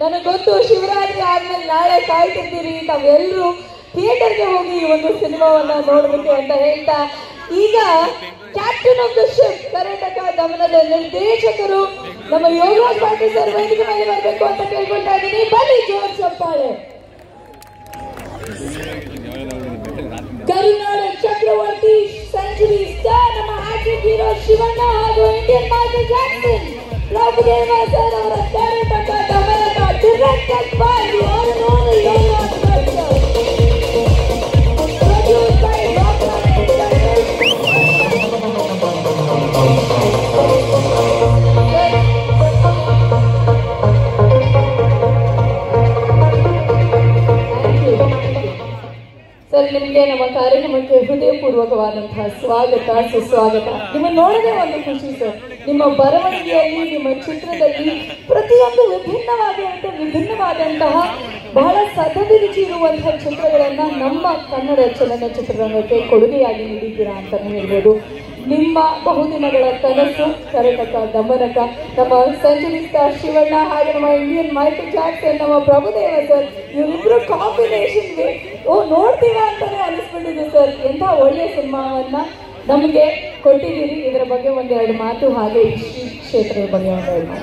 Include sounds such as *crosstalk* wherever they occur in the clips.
ನನಗೆ ಗೊತ್ತು, ಶಿವರಾತ್ರಿ ಆದ್ಮೇಲೆ ನಾಳೆ ಕಾಯ್ತಿರ್ತೀರಿ. ತಾವೆಲ್ಲರೂ ಥಿಯೇಟರ್ಗೆ ಹೋಗಿ ಈ ಒಂದು ಸಿನಿಮಾವನ್ನ ನೋಡಬೇಕು ಅಂತ ಹೇಳ್ತಾ, ಈಗ captain of the ship Karnataka ಗಮನದ ನಿರ್ದೇಶಕರು ನಮ್ಮ ಯೋಗ ಪಾಟೀಲ್ ಸರ್ ವೇದಿಕೆ ಮೇಲೆ ಬರಬೇಕು ಅಂತ ಕೇಳ್ಕೊಳ್ತಾ ಇದ್ದೀನಿ. ಬನ್ನಿ, ಜೋರ್ ಚಪ್ಪಾಳೆ. ಕರುನಾಡ ಚಕ್ರವರ್ತಿ ಸೆಂಚುರಿ ಸ್ಟಾರ್ ನಮ್ಮ ಹ್ಯಾಟ್ರಿಕ್ ಹೀರೋ ಶಿವಣ್ಣ ಹಾಗೂ ಇಂಡಿಯನ್ ಮೈಕಲ್ ಜಾಸ್ತಿ ಪ್ರಭುದೇವ ಸರ್ ಅವರ ನಿಮಗೆ ನಮ್ಮ ಹೃದಯಪೂರ್ವಕವಾದಂತಹ ಸ್ವಾಗತ, ಸುಸ್ವಾಗತ. ನಿಮ್ಮ ನೋಡದೆ ಒಂದು ಖುಷಿ, ಸರ್. ನಿಮ್ಮ ಬರವಣಿಗೆಯಲ್ಲಿ, ನಿಮ್ಮ ಚಿತ್ರದಲ್ಲಿ ಪ್ರತಿಯೊಂದು ವಿಭಿನ್ನವಾದಂತಹ ವಿಭಿನ್ನವಾದಂತಹ ಬಹಳ ಸದಭಿರುಚಿ ಇರುವಂತಹ ಚಿತ್ರಗಳನ್ನ ನಮ್ಮ ಕನ್ನಡ ಚಲನಚಿತ್ರರಂಗಕ್ಕೆ ಕೊಡುಗೆಯಾಗಿ ನೀಡಿದ್ದೀರಾ ಅಂತಾನೆ ಹೇಳ್ಬೋದು. ನಿಮ್ಮ ಬಹುದಿನಗಳ ಕನಸು ಕರ್ನಾಟಕ ದಮನಕ, ನಮ್ಮ ಸ್ಟಾರ್ ಶಿವಣ್ಣ ಹಾಗೆ ನಮ್ಮ ಇಂಡಿಯನ್ ಮೈಕಲ್ ಜಾಕ್ಸನ್ ನಮ್ಮ ಪ್ರಭುದೇವ ಸರ್, ಇವರಿಬ್ರು ಕಾಂಬಿನೇಷನ್ ಓ, ನೋಡ್ತೀರಾ ಅಂತಾನೆ ಅನಿಸ್ಬಿಟ್ಟಿದೆ ಸರ್. ಎಂಥ ಒಳ್ಳೆಯ ಸಿನಿಮಾವನ್ನ ನಮಗೆ ಕೊಟ್ಟಿದ್ದೀರಿ. ಇದರ ಬಗ್ಗೆ ಒಂದೆರಡು ಮಾತು, ಹಾಗೆ ಈ ಕ್ಷೇತ್ರದ ಬಗ್ಗೆ ಒಂದೆರಡು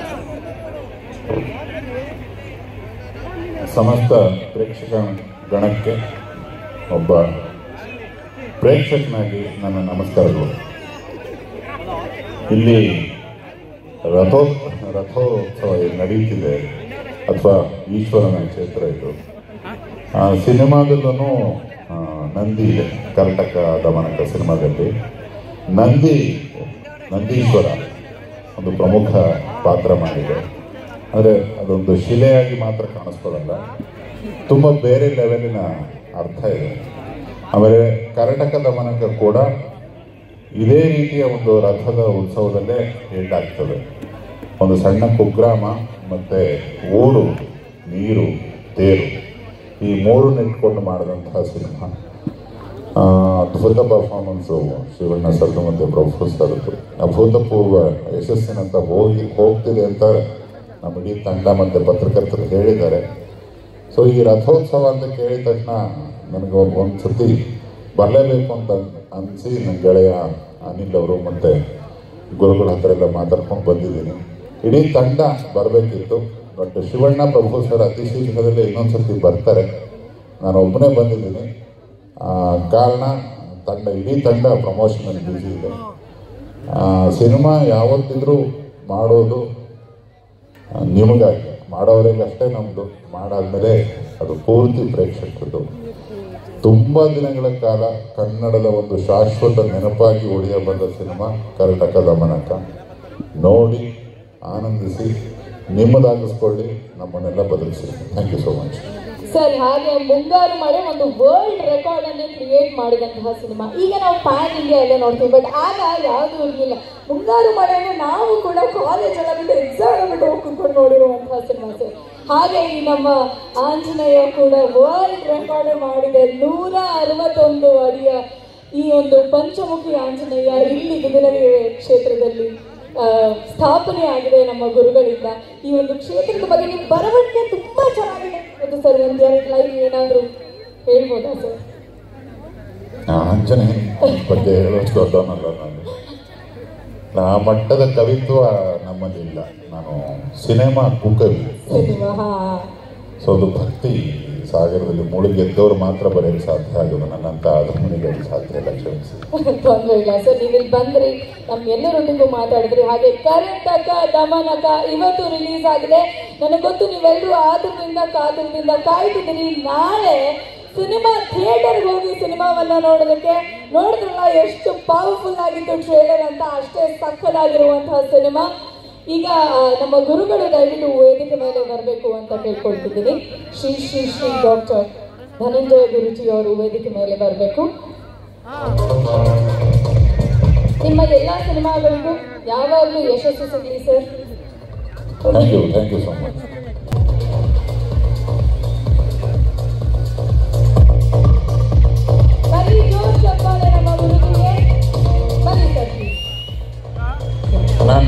ಸಮಸ್ತ ಪ್ರೇಕ್ಷಕ ಗಣಕ್ಕೆ ಒಬ್ಬ ಪ್ರೇಕ್ಷಕನಾಗಿ ನನ್ನ ನಮಸ್ಕಾರಗಳು. ಇಲ್ಲಿ ರಥೋ, ರಥೋತ್ಸವ ನಡೀತಿದೆ ಅಥವಾ ಈಶ್ವರನ ಕ್ಷೇತ್ರ ಇದು? ಸಿನಿಮಾದಲ್ಲೂ ನಂದಿ ಇದೆ, ಕರ್ನಾಟಕ ದಮನಕ ಸಿನಿಮಾದಲ್ಲಿ. ನಂದಿ, ನಂದೀಶ್ವರ ಒಂದು ಪ್ರಮುಖ ಪಾತ್ರ ಮಾಡಿದೆ. ಆದರೆ ಅದೊಂದು ಶಿಲೆಯಾಗಿ ಮಾತ್ರ ಕಾಣಿಸ್ಕೊಳ್ಳಲ್ಲ. ತುಂಬ ಬೇರೆ ಲೆವೆಲಿನ ಅರ್ಥ ಇದೆ. ಆಮೇಲೆ ಕರ್ನಾಟಕ ದಮನಕ ಕೂಡ ಇದೇ ರೀತಿಯ ಒಂದು ರಥದ ಉತ್ಸವದಲ್ಲೇ ಏಟಾಗ್ತದೆ ಒಂದು ಸಣ್ಣ ಕುಗ್ರಾಮ, ಮತ್ತು ಊರು, ನೀರು, ತೇರು, ಈ ಮೂರನ್ನ ಇಟ್ಕೊಂಡು ಮಾಡಿದಂತಹ ಸಿನಿಮಾ. ಅದ್ಭುತ ಪರ್ಫಾರ್ಮೆನ್ಸು ಶಿವಣ್ಣ ಸರ್ದು ಮತ್ತು ಪ್ರಭು ಸರ್ದು. ಅಭೂತಪೂರ್ವ ಯಶಸ್ಸಿನಂತ ಹೋಗಿ, ಹೋಗ್ತಿದೆ ಅಂತ ನಮ್ಮ ಇಡೀ ತಂಡ ಮತ್ತು ಪತ್ರಕರ್ತರು ಹೇಳಿದ್ದಾರೆ. ಸೊ ಈ ರಥೋತ್ಸವ ಅಂತ ಕೇಳಿದ ತಕ್ಷಣ ನನಗೆ ಒಂದು ಸತಿ ಬರಲೇಬೇಕು ಅಂತ ಅನಿಸಿ ನನ್ನ ಗೆಳೆಯ ಅನಿಲ್ ಅವರು ಮತ್ತು ಗುರುಗಳ ಹತ್ರ ಎಲ್ಲ ಮಾತಾಡ್ಕೊಂಡು ಬಂದಿದ್ದೀನಿ. ಇಡೀ ತಂಡ ಬರಬೇಕಿತ್ತು. ಬಟ್ ಶಿವಣ್ಣ ಪ್ರಭು ಸರ್ ಅತಿ ಶೀಘ್ರದಲ್ಲಿ ಇನ್ನೊಂದು ಸರ್ತಿ ಬರ್ತಾರೆ. ನಾನು ಒಬ್ಬನೇ ಬಂದಿದ್ದೀನಿ. ಕಾರಣ ತಂಡ, ಇಡೀ ತಂಡ ಪ್ರಮೋಷನಲ್ಲಿ ಬ್ಯುಸಿ ಇದೆ. ಸಿನಿಮಾ ಯಾವತ್ತಿದ್ರೂ ಮಾಡೋದು ನಿಮಗಾಗಿ. ಮಾಡೋರಿಗೆ ಅಷ್ಟೇ ನಮ್ಮದು ಮಾಡಾದ್ಮೇಲೆ ಅದು ಪೂರ್ತಿ ಪ್ರೇಕ್ಷಕರದ್ದು. ತುಂಬ ದಿನಗಳ ಕಾಲ ಕನ್ನಡದ ಒಂದು ಶಾಶ್ವತ ನೆನಪಾಗಿ ಉಳಿಯ ಬಂದ ಸಿನಿಮಾ ಕರ್ನಾಟಕ ದಮನಕ ನೋಡಿ, ಆನಂದಿಸಿ, ನಿಮ್ಮದಾಗಿಸ್ಕೊಳ್ಳಿ, ನಮ್ಮನ್ನೆಲ್ಲ ಬದಲಿಸಿ. Thank you so much sir, ಹಾಗೆ ಮುಂಗಾರು ಮಳೆ ಒಂದು ವರ್ಲ್ಡ್ ರೆಕಾರ್ಡ್ ಅನ್ನು ಕ್ರಿಯೇಟ್ ಮಾಡಿದಂತಹ ಸಿನಿಮಾ. ಈಗ ನಾವು ಪ್ಯಾನ್ ಇಂಡಿಯಾ ಎಲ್ಲ ನೋಡ್ತೀವಿ ಬಟ್ ಆಗ ಯಾವುದು ಇರಲಿಲ್ಲ. ಮುಂಗಾರು ಮಳೆಯನ್ನು ನಾವು ಕೂಡ ಕಾಲೇಜ್ ಎಲ್ಲ ಬಿಟ್ಟು ಎಕ್ಸಾಮ್ ಬಿಟ್ಟು ಹೋಗಿ ಕುತ್ಕೊಂಡು ನೋಡಿರುವಂತಹ ಸಿನಿಮಾ ಸರ್. ಹಾಗೆ ಈ ನಮ್ಮ ಆಂಜನೇಯ ಕೂಡ ವರ್ಲ್ಡ್ ರೆಕಾರ್ಡ್ ಮಾಡಿದೆ. ನೂರ ಅರವತ್ತೊಂದು ಅಡಿಯ ಈ ಒಂದು ಪಂಚಮುಖಿ ಆಂಜನೇಯ ಇಲ್ಲಿ ಗುದಿನಗಿರಿ ಕ್ಷೇತ್ರದಲ್ಲಿ ಸ್ಥಾಪನೆ ಆಗಿದೆ ನಮ್ಮ ಗುರುಗಳಿಂದ. ಈ ಒಂದು ಕ್ಷೇತ್ರದ ಬಗ್ಗೆ ನಿಮ್ಮ ಬರವಣಿಗೆ ತುಂಬಾ ಚೆನ್ನಾಗಿದೆ. ಸರ್, ಒಂದು ಎರಡು ಲೈನ್ ಏನಾದರೂ ಹೇಳ್ಬೋದಾ ಸರ್? ಆಂಜನೇಯ ಬಗ್ಗೆ ಹೇಳೋಷ್ಟು ನಾನು ಆ ಮಟ್ಟದ ಕವಿತ್ವ ನಮ್ಮಲ್ಲಿ ಇಲ್ಲ ನಾನು ಸಿನಿಮಾ ಕುಕವಿ ಸೊ ಅದು ಭಕ್ತಿ ಸಾಗರದಲ್ಲಿ ಮುಳುಗೆದ್ದವರು ಮಾತ್ರ ಬರೆಯಲು ಸಾಧ್ಯ ಆಗೋದು ನನ್ನಂತ ಆಧುನಿಕ ಸಾಧ್ಯ ಇಲ್ಲ ಕ್ಷಮಿಸಿ. *laughs* ತೊಂದರೆ ಇಲ್ಲ. ಸರ್ ನೀವು ಇಲ್ಲಿ ಬಂದ್ರಿ ನಮ್ಮ ಎಲ್ಲರೊಟ್ಟಿಗೂ ಮಾತಾಡಿದ್ರಿ. ಹಾಗೆ ಕರ್ನಾಟಕ ದಮನಕ ಇವತ್ತು ರಿಲೀಸ್ ಆಗಿದೆ. ನನಗೆ ಗೊತ್ತು ನೀವೆಲ್ಲರೂ ಆತುರದಿಂದ ಕಾತುರದಿಂದ ಕಾಯ್ತಿದ್ದೀರಿ. ನಾಳೆ ಸಿನಿಮಾ ಥಿಯೇಟರ್ಗೆ ಹೋಗಿ ಸಿನಿಮಾವನ್ನ ನೋಡೋದಕ್ಕೆ ನೋಡಿದ್ರಲ್ಲ ಎಷ್ಟು ಪವರ್ಫುಲ್ ಆಗಿತ್ತು ಟ್ರೇಲರ್ ಅಂತ. ಅಷ್ಟೇ ಸಕ್ಕದಾಗಿರುವಂತಹ ಸಿನಿಮಾ. ಈಗ ನಮ್ಮ ಗುರುಗಳು ದಯವಿಟ್ಟು ವೇದಿಕೆ ಮೇಲೆ ಬರಬೇಕು ಅಂತ ಕೇಳ್ಕೊಳ್ತಿದ್ದೀನಿ. ಶ್ರೀ ಶ್ರೀ ಶ್ರೀ ಡಾಕ್ಟರ್ ಧನಂಜಯ ಗುರುಜಿ ಅವರು ವೇದಿಕೆ ಮೇಲೆ ಬರಬೇಕು. ನಿಮ್ಮ ಎಲ್ಲ ಸಿನಿಮಾಗಳಿಗೂ ಯಾವಾಗಲೂ ಯಶಸ್ಸು ಸಿಗಲಿ, sir. Thank you so much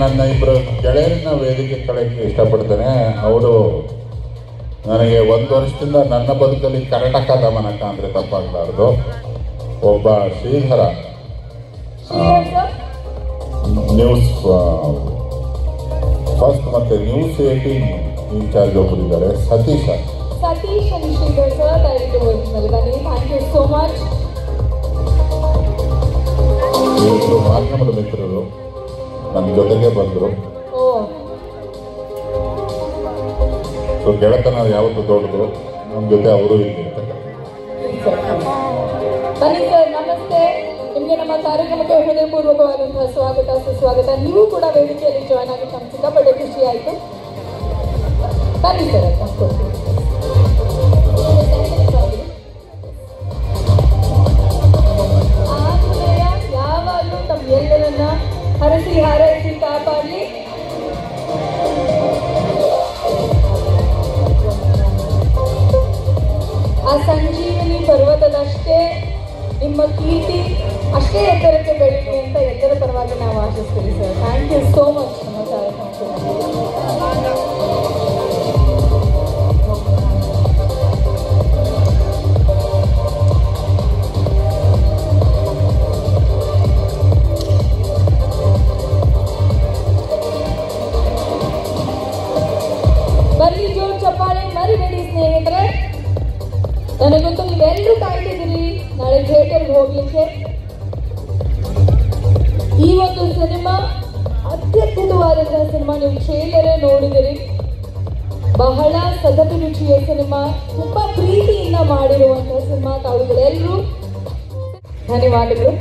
ನನ್ನ ಇಬ್ಬರು ಗೆಳೆಯರನ್ನ ವೇದಿಕೆ ಕಳೆಯಕ್ಕೆ ಇಷ್ಟಪಡ್ತೇನೆ. ಅವರು ನನಗೆ ಒಂದು ವರ್ಷದಿಂದ ನನ್ನ ಬದುಕಲ್ಲಿ ಕರ್ನಾಟಕ ದಮನಕ ಅಂದರೆ ತಪ್ಪಾಗಲಾರ್ದು ಒಬ್ಬ ಶ್ರೀಧರ ನ್ಯೂಸ್ ಫಸ್ಟ್ ಮತ್ತೆ ನ್ಯೂಸ್ ಏಟೀನ್ ಇನ್ಚಾರ್ಜ್ ಒಬ್ಬರಿದ್ದಾರೆ ಸತೀಶ. ಸತೀಶ್ ಅಂಡ್ ಶ್ರೀಧರ್ ಸರ್ ದಯವಿಟ್ಟು ಬನ್ನಿ. ಥ್ಯಾಂಕ್ ಯು ಸೋ ಮಚ್ ಇವರು ಮಾಧ್ಯಮದ ಮಿತ್ರರು. ನನ್ನ ಜೊತೆಗೆ ಬಂದರು. ಓ. ಸೊ ಗೆಳತನ ಯಾವತ್ತು ದೊಡ್ಡದು ನಮ್ಮ ಜೊತೆ ಅವರು ಇಲ್ಲಿ ಬನ್ನಿ ಸರ್ ನಮಸ್ತೆ. ನಿಮಗೆ ನಮ್ಮ ಕಾರ್ಯಕ್ರಮಕ್ಕೆ ಹೃದಯಪೂರ್ವಕವಾದಂತಹ ಸ್ವಾಗತ ಸುಸ್ವಾಗತ. ನೀವು ಕೂಡ ವೇದಿಕೆಯಲ್ಲಿ ಜಾಯ್ನ್ ಆಗಿ ನಮ್ಗೆ ಸಿಕ್ಕಾಪಟ್ಟೆ ಖುಷಿ ಆಯಿತು. ಬನ್ನಿ sir thank you so much ನಮ್ಮ ಕಾರ್ಯಕ್ರಮಕ್ಕೆ ಬನ್ನಿ ಜೋರ್ ಚಪ್ಪಾಳೆ ಮರಿಬೇಡಿ ಸ್ನೇಹಿತರೆ ನನಗಂತೂ ನೀವೆಲ್ಲರೂ ಕಾಯ್ತಿದ್ದೀರಿ ನಾಳೆ ಥಿಯೇಟರ್ಗೆ ಹೋಗ್ಲಿಕ್ಕೆ ಈ ಒಂದು ಸಿನಿಮಾ ಅತ್ಯದ್ಭುತವಾದಂತಹ ಸಿನಿಮಾ ನೀವು ಟ್ರೇಲರೇ ನೋಡಿದಿರಿ ಬಹಳ ಸಗಟು ರುಚಿಯ ಸಿನಿಮಾ, ತುಂಬಾ ಪ್ರೀತಿಯಿಂದ ಮಾಡಿರುವಂತಹ ಸಿನಿಮಾ ತಾವುಗಳೆಲ್ಲರೂ ಧನ್ಯವಾದಗಳು.